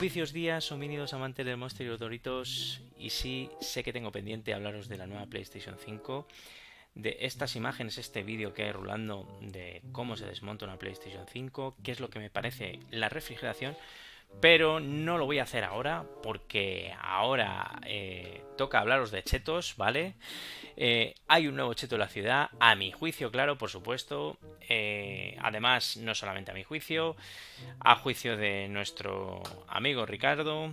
Propicios días, son venidos amantes del Monster y los Doritos. Y sí, sé que tengo pendiente hablaros de la nueva PlayStation 5, de estas imágenes, este vídeo que hay rulando de cómo se desmonta una PlayStation 5, qué es lo que me parece la refrigeración. Pero no lo voy a hacer ahora porque ahora eh, toca hablaros de chetos, ¿vale? Eh, hay un nuevo cheto en la ciudad, a mi juicio, claro, por supuesto. Eh, además, no solamente a mi juicio, a juicio de nuestro amigo Ricardo,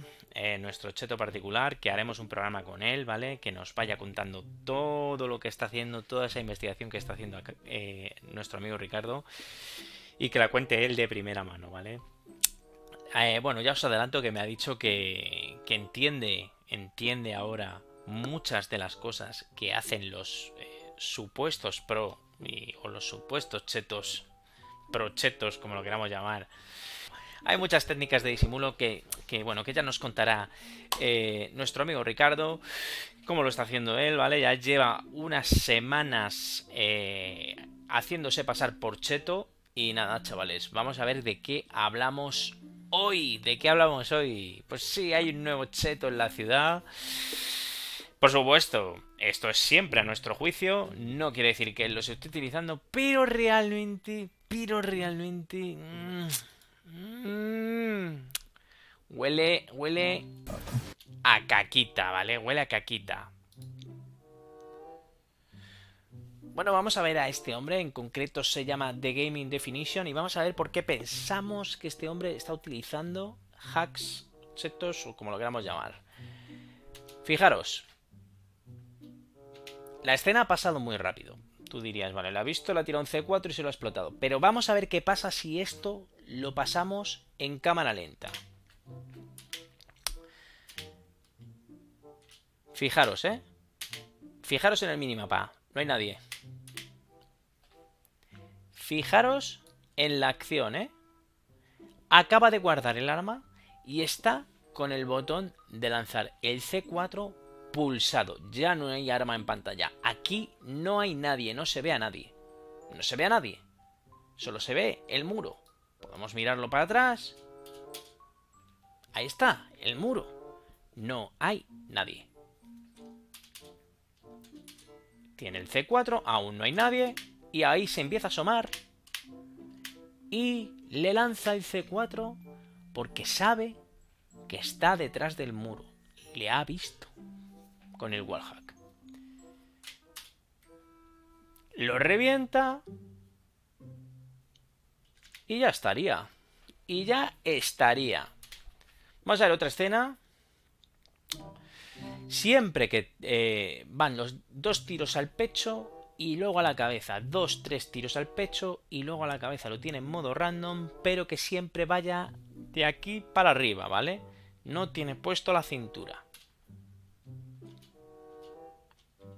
nuestro cheto particular, que haremos un programa con él, ¿vale? Que nos vaya contando todo lo que está haciendo, toda esa investigación que está haciendo nuestro amigo Ricardo y que la cuente él de primera mano, ¿vale? Eh, bueno, ya os adelanto que me ha dicho que, entiende, entiende ahora muchas de las cosas que hacen los eh, supuestos pro o los supuestos chetos, pro chetos, como lo queramos llamar. Hay muchas técnicas de disimulo que, bueno, que ya nos contará eh, nuestro amigo Ricardo, cómo lo está haciendo él, ¿vale? Ya lleva unas semanas haciéndose pasar por cheto. Y nada, chavales, vamos a ver de qué hablamos hoy. ¿De qué hablamos hoy? Pues sí, hay un nuevo cheto en la ciudad. Por supuesto, esto es siempre a nuestro juicio. No quiere decir que lo esté utilizando, pero realmente, pero realmente... Mmm, mmm, huele, huele a caquita, ¿vale? Huele a caquita. Bueno, vamos a ver a este hombre, en concreto se llama The Gaming Definition y vamos a ver por qué pensamos que este hombre está utilizando hacks, chetos o como lo queramos llamar. Fijaros, la escena ha pasado muy rápido. Tú dirías, vale, la ha visto, la ha tirado un C4 y se lo ha explotado. Pero vamos a ver qué pasa si esto lo pasamos en cámara lenta. Fijaros, ¿eh? Fijaros en el minimapa. No hay nadie. Fijaros en la acción, ¿eh? Acaba de guardar el arma y está con el botón de lanzar el C4 pulsado. Ya no hay arma en pantalla. Aquí no hay nadie, no se ve a nadie. No se ve a nadie. Solo se ve el muro. Podemos mirarlo para atrás. Ahí está, el muro. No hay nadie. Tiene el C4, aún no hay nadie y ahí se empieza a asomar y le lanza el C4 porque sabe que está detrás del muro. Le ha visto con el wallhack. Lo revienta y ya estaría. Y ya estaría. Vamos a ver otra escena. Siempre que eh, van los dos tiros al pecho, y luego a la cabeza dos, tres tiros al pecho y luego a la cabeza lo tiene en modo random, pero que siempre vaya de aquí para arriba, ¿vale? No tiene puesto la cintura.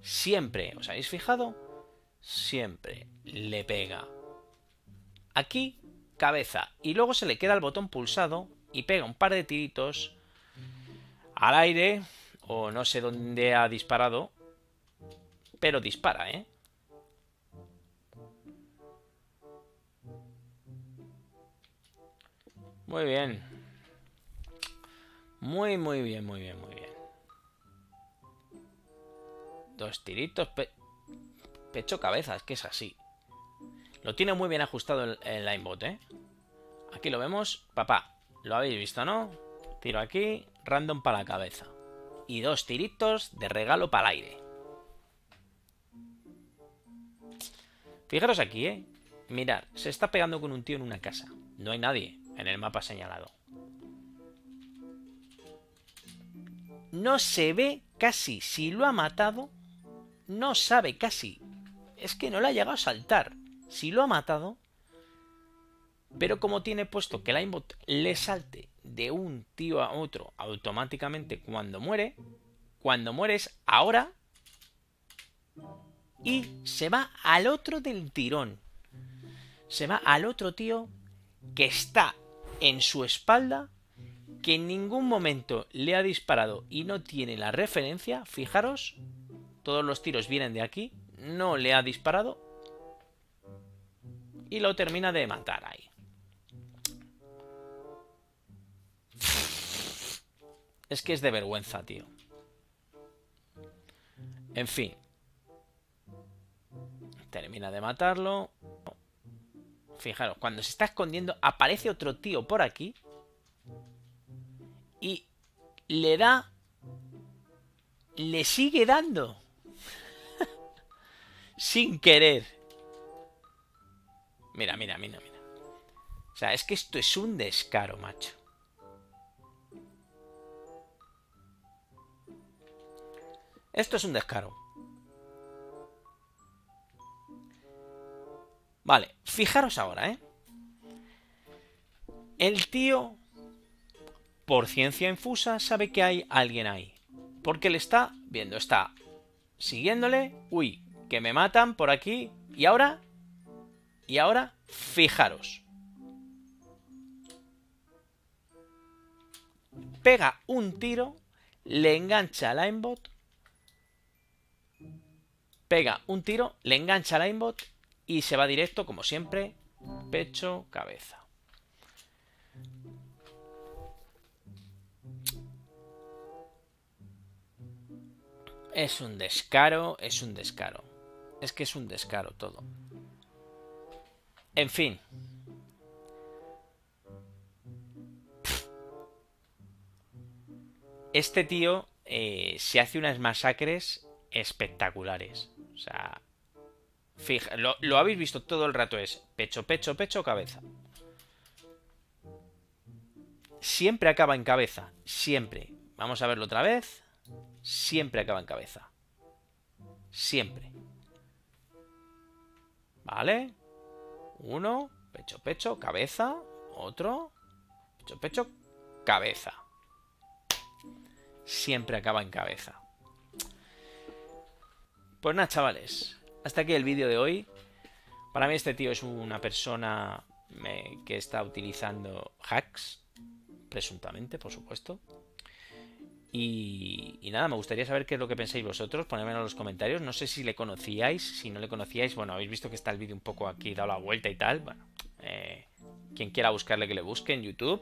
Siempre, ¿os habéis fijado? Siempre le pega. Aquí, cabeza. Y luego se le queda el botón pulsado y pega un par de tiritos al aire, o no sé dónde ha disparado, pero dispara, ¿eh? Muy bien. Muy, muy bien, muy bien, muy bien. Dos tiritos, pecho, cabeza, es que es así. Lo tiene muy bien ajustado el, el linebot, ¿eh? Aquí lo vemos. Papá, lo habéis visto, ¿no? Tiro aquí, random para la cabeza. Y dos tiritos de regalo para el aire. Fijaros aquí, ¿eh? Mirad, se está pegando con un tío en una casa. No hay nadie en el mapa señalado. No se ve casi si lo ha matado. No sabe casi. Es que no le ha llegado a saltar. Si lo ha matado. Pero como tiene puesto que el aimbot le salte de un tío a otro automáticamente cuando muere. Cuando mueres ahora. Y se va al otro del tirón. Se va al otro tío que está en su espalda que en ningún momento le ha disparado y no tiene la referencia, fijaros, todos los tiros vienen de aquí, no le ha disparado y lo termina de matar ahí. Es que es de vergüenza, tío. En fin. Termina de matarlo. Fijaros, cuando se está escondiendo, aparece otro tío por aquí. Y le da... Le sigue dando. Sin querer. Mira, mira, mira, mira. O sea, es que esto es un descaro, macho. Esto es un descaro. Vale, fijaros ahora, ¿eh? El tío, por ciencia infusa, sabe que hay alguien ahí. Porque le está viendo, está siguiéndole. Uy, que me matan por aquí. Y ahora, y ahora, fijaros. Pega un tiro, le engancha al aimbot pega un tiro, le engancha al aimbot y se va directo, como siempre, pecho, cabeza. Es un descaro, es un descaro. Es que es un descaro todo. En fin. Este tío eh, se hace unas masacres espectaculares. O sea, fija, lo, habéis visto todo el rato, es pecho, pecho, pecho, cabeza. Siempre acaba en cabeza, siempre. Vamos a verlo otra vez. Siempre acaba en cabeza. Siempre. ¿Vale? Uno, pecho, pecho, cabeza. Otro, pecho, pecho, cabeza. Siempre acaba en cabeza. Pues nada, chavales. Hasta aquí el vídeo de hoy. Para mí este tío es una persona que está utilizando hacks. Presuntamente, por supuesto. Y, nada, me gustaría saber qué es lo que pensáis vosotros. Ponedmelo en los comentarios. No sé si le conocíais. Si no le conocíais, bueno, habéis visto que está el vídeo un poco aquí dado la vuelta y tal. Bueno, eh, quien quiera buscarle que le busque en YouTube.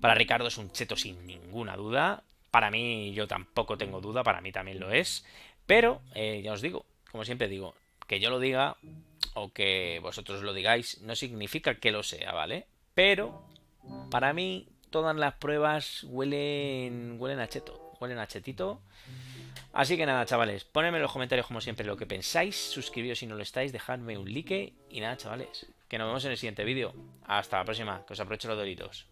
Para Ricardo es un cheto sin ninguna duda. Para mí, yo tampoco tengo duda. Para mí también lo es. Pero, eh, ya os digo, como siempre digo, que yo lo diga o que vosotros lo digáis no significa que lo sea, ¿vale? Pero, para mí, todas las pruebas huelen, huelen a cheto, huelen a chetito. Así que nada, chavales, ponedme en los comentarios como siempre lo que pensáis, suscribíos si no lo estáis, dejadme un like y nada, chavales, que nos vemos en el siguiente vídeo. Hasta la próxima, que os aprovecho los doritos.